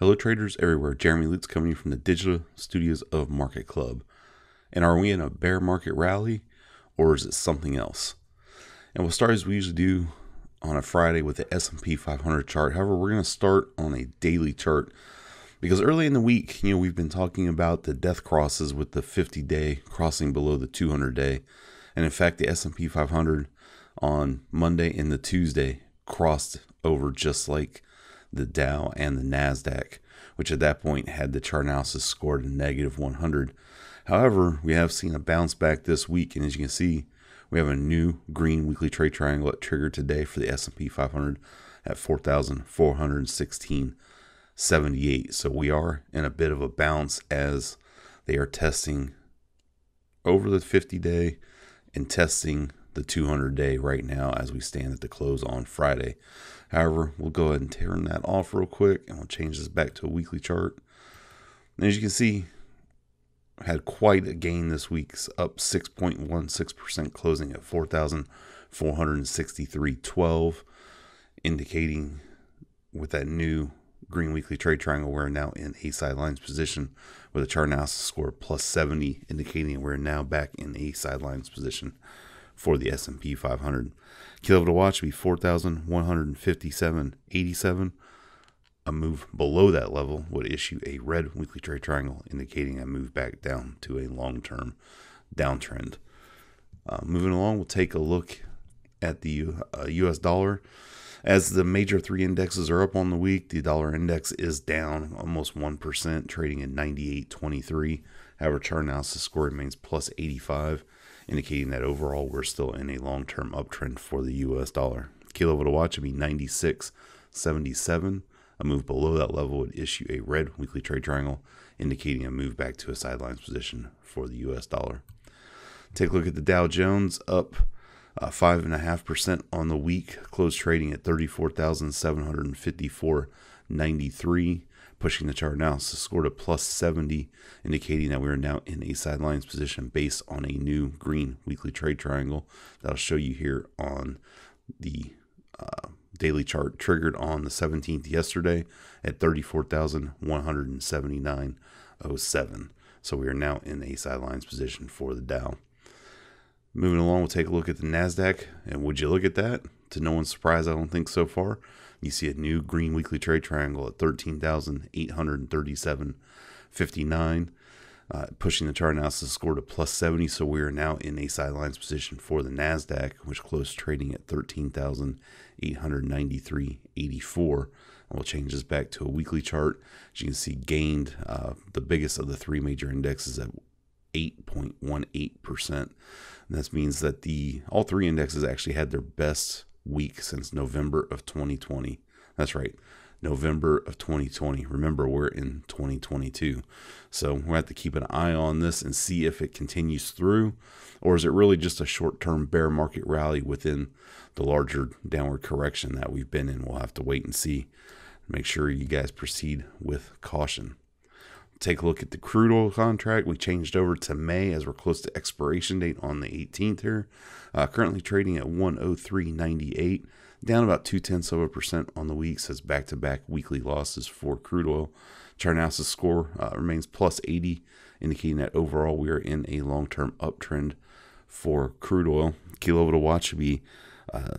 Hello, traders everywhere. Jeremy Lutz coming from the digital studios of Market Club. And are we in a bear market rally or is it something else? And we'll start as we usually do on a Friday with the S&P 500 chart. However, we're going to start on a daily chart because early in the week, you know, we've been talking about the death crosses with the 50-day crossing below the 200-day. And in fact, the S&P 500 on Monday and the Tuesday crossed over just like the Dow and the Nasdaq, which at that point had the chart analysis scored a negative 100. However, we have seen a bounce back this week, and as you can see, we have a new green weekly trade triangle that triggered today for the S&P 500 at 4,416.78. So we are in a bit of a bounce as they are testing over the 50 day and testing the 200 day right now as we stand at the close on Friday. However, we'll go ahead and turn that off real quick and we'll change this back to a weekly chart. And as you can see, had quite a gain this week, up 6.16%, closing at 4,463.12, indicating with that new green weekly trade triangle, we're now in a sidelines position with a chart analysis score plus 70, indicating we're now back in a sidelines position for the S&P 500. Key level to watch would be 4,157.87. A move below that level would issue a red weekly trade triangle, indicating a move back down to a long-term downtrend. Uh, moving along, we'll take a look at the uh, U.S. dollar. As the major three indexes are up on the week, the dollar index is down almost 1%, trading at 98.23. However, chart analysis score remains plus 85 indicating that overall we're still in a long term uptrend for the US dollar. Key level to watch would be 96.77. A move below that level would issue a red weekly trade triangle, indicating a move back to a sidelines position for the US dollar. Take a look at the Dow Jones up uh, 5.5% on the week, closed trading at 34,754.93 pushing the chart now. So scored a plus 70, indicating that we are now in a sidelines position based on a new green weekly trade triangle that I'll show you here on the uh, daily chart triggered on the 17th yesterday at 34,179.07. So we are now in a sidelines position for the Dow. Moving along, we'll take a look at the NASDAQ. And would you look at that? To no one's surprise, I don't think so far. You see a new green weekly trade triangle at 13,837.59. Uh, pushing the chart analysis score to plus 70, so we are now in a sidelines position for the NASDAQ, which closed trading at 13,893.84. And we'll change this back to a weekly chart. As you can see, gained uh, the biggest of the three major indexes at 8.18%. And this means that the all three indexes actually had their best week since November of 2020. That's right, November of 2020. Remember, we're in 2022. So we have to keep an eye on this and see if it continues through, or is it really just a short term bear market rally within the larger downward correction that we've been in? We'll have to wait and see. Make sure you guys proceed with caution take a look at the crude oil contract. We changed over to May as we're close to expiration date on the 18th here. Uh, currently trading at 103.98, down about two tenths of a percent on the week. Says back to back weekly losses for crude oil. Chart score uh, remains plus 80, indicating that overall we are in a long term uptrend for crude oil. Level to watch would be uh,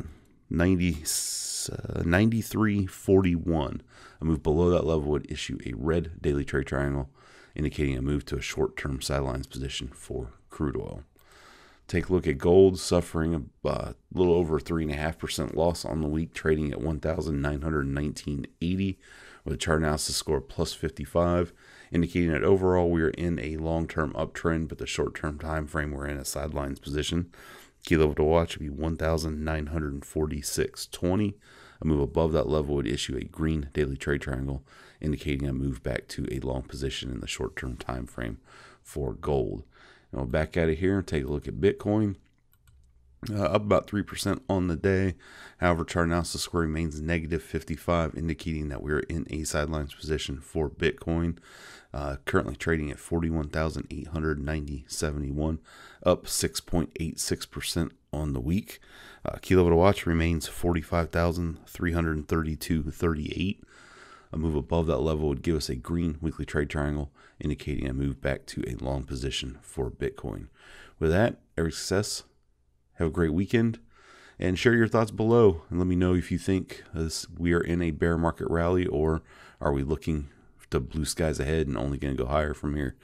90, uh, 93.41. A move below that level would issue a red daily trade triangle, indicating a move to a short term sidelines position for crude oil. Take a look at gold, suffering a uh, little over 3.5% loss on the week, trading at 1,919.80 with a chart analysis score plus 55, indicating that overall we are in a long term uptrend, but the short term time frame we're in a sidelines position. Level to watch would be 1,946.20. A move above that level would issue a green daily trade triangle, indicating a move back to a long position in the short term time frame for gold. And we'll back out of here and take a look at Bitcoin. Uh, up about 3% on the day. However, chart analysis score remains negative 55, indicating that we're in a sidelines position for Bitcoin. Uh, currently trading at 41,890.71, up 6.86% on the week. Uh, key level to watch remains 45,332.38. A move above that level would give us a green weekly trade triangle, indicating a move back to a long position for Bitcoin. With that, every success. Have a great weekend and share your thoughts below and let me know if you think we are in a bear market rally or are we looking to blue skies ahead and only going to go higher from here.